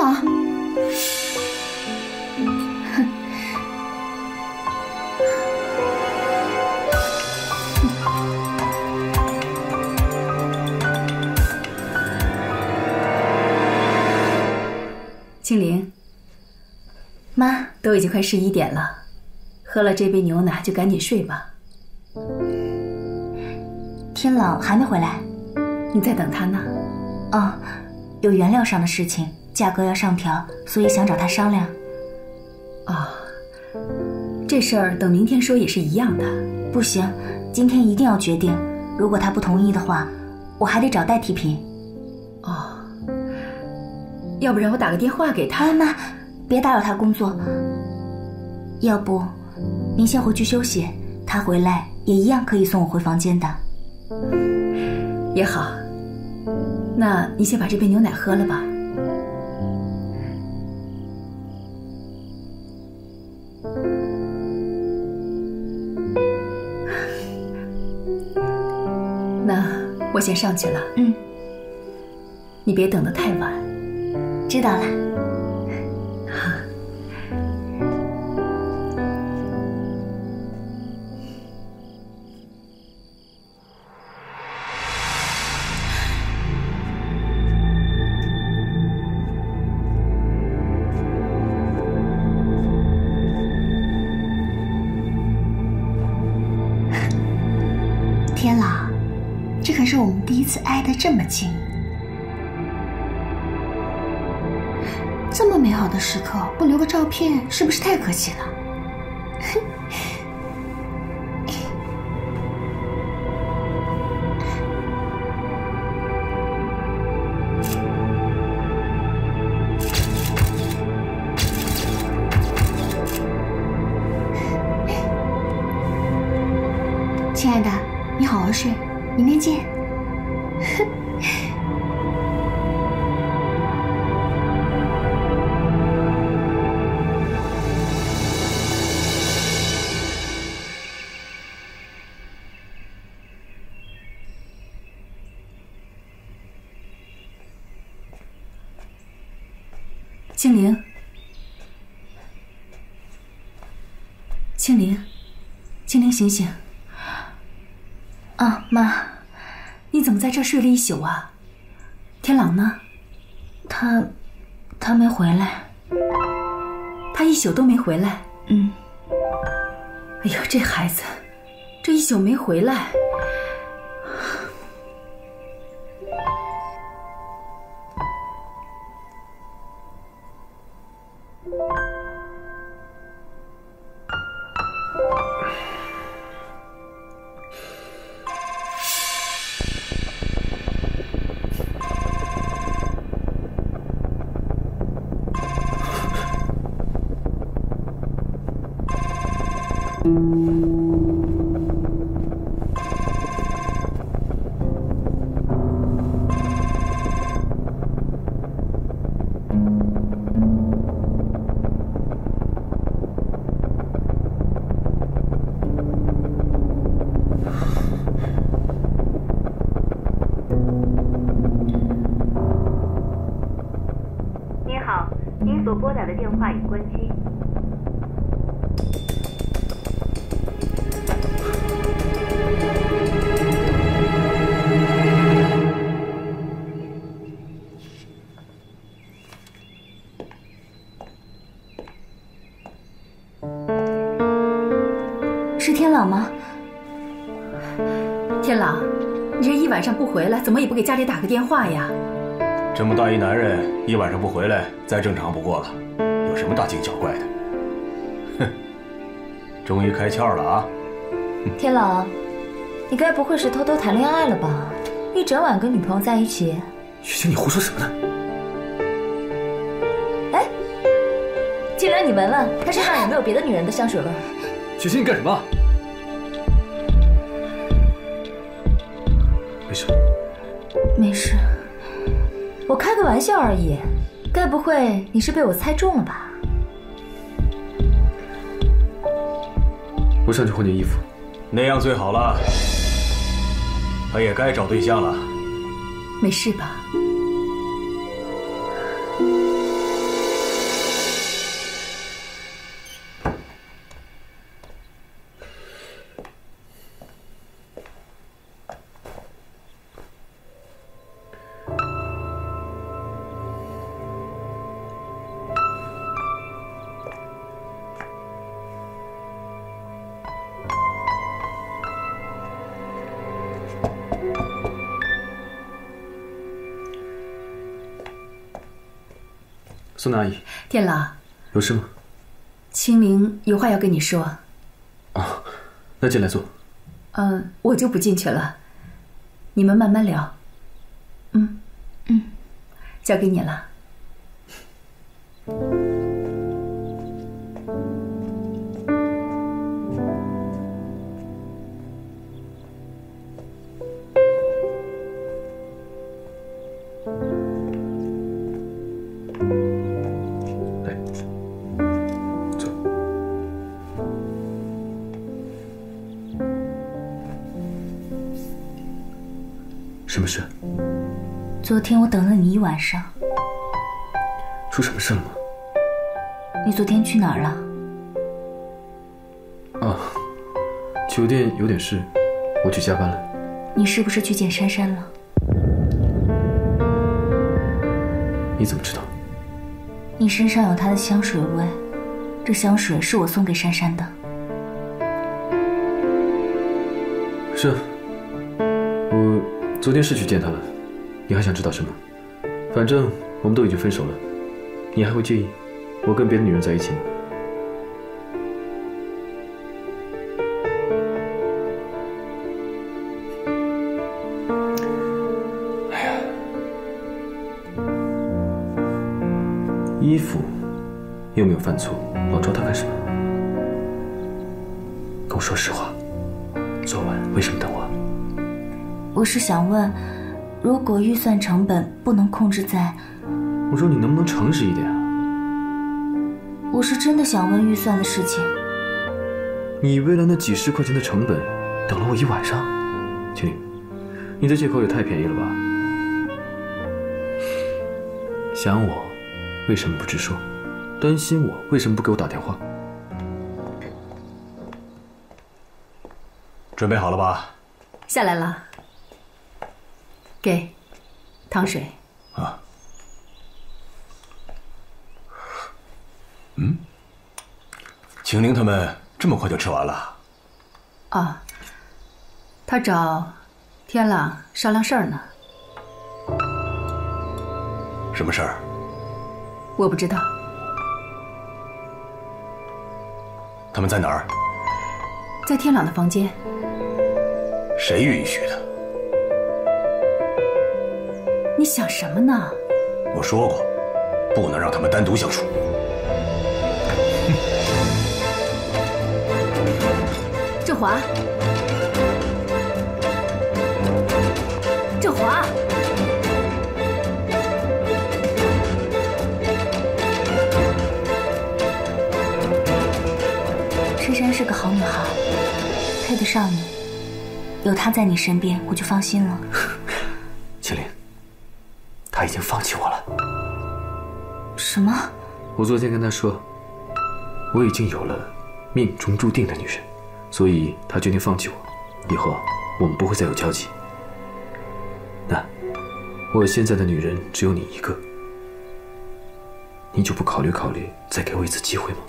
老，青灵，妈，都已经快十一点了，喝了这杯牛奶就赶紧睡吧。天朗还没回来，你在等他呢？哦，有原料上的事情，价格要上调，所以想找他商量。哦，这事儿等明天说也是一样的。不行，今天一定要决定。如果他不同意的话，我还得找代替品。哦，要不然我打个电话给他。妈妈，别打扰他工作。要不，您先回去休息，他回来也一样可以送我回房间的。也好，那你先把这杯牛奶喝了吧。我先上去了。嗯，你别等得太晚。知道了。好。天老，这可是我们第一次挨得这么近，这么美好的时刻不留个照片，是不是太可惜了？亲爱的，你好好睡，明天见。青灵，青灵，青灵，醒醒！啊，妈，在这儿睡了一宿啊？天朗呢？他，他没回来。他一宿都没回来。嗯。哎呦，这孩子，这一宿没回来。您好，您所拨打的电话已关机。晚上不回来，怎么也不给家里打个电话呀？这么大一男人，一晚上不回来，再正常不过了，有什么大惊小怪的？哼，终于开窍了啊！天朗，你该不会是偷偷谈恋爱了吧？一整晚跟女朋友在一起。雪清，你胡说什么呢？哎，既然你闻了他身上有没有别的女人的香水味？雪清，你干什么？没事，我开个玩笑而已。该不会你是被我猜中了吧？我上去换件衣服。那样最好了。他也该找对象了。没事吧？宋阿姨，店老，有事吗？青灵有话要跟你说。哦，那进来坐。嗯，我就不进去了，你们慢慢聊。嗯嗯，交给你了。什么事？昨天我等了你一晚上，出什么事了吗？你昨天去哪儿了？啊，酒店有点事，我去加班了。你是不是去见珊珊了？你怎么知道？你身上有她的香水味，这香水是我送给珊珊的。是啊，我昨天是去见他了。你还想知道什么？反正我们都已经分手了，你还会介意我跟别的女人在一起吗？哎呀，衣服又没有犯错，老抓他干什么？跟我说实话，昨晚为什么等我？我是想问，如果预算成本不能控制在，我说你能不能诚实一点啊？我是真的想问预算的事情。你为了那几十块钱的成本，等了我一晚上，青灵，你的借口也太便宜了吧？想我，为什么不直说？担心我，为什么不给我打电话？准备好了吧？下来了，给糖水。啊。嗯，秦玲他们这么快就吃完了？啊，他找天朗商量事儿呢。什么事儿？我不知道。他们在哪儿？在天朗的房间。谁允许的？你想什么呢？我说过，不能让他们单独相处。振华，振华，珊珊是个好女孩，配得上你。有她在你身边，我就放心了。他已经放弃我了。什么？我昨天跟他说，我已经有了命中注定的女人，所以他决定放弃我。以后我们不会再有交集。那我现在的女人只有你一个，你就不考虑考虑，再给我一次机会吗？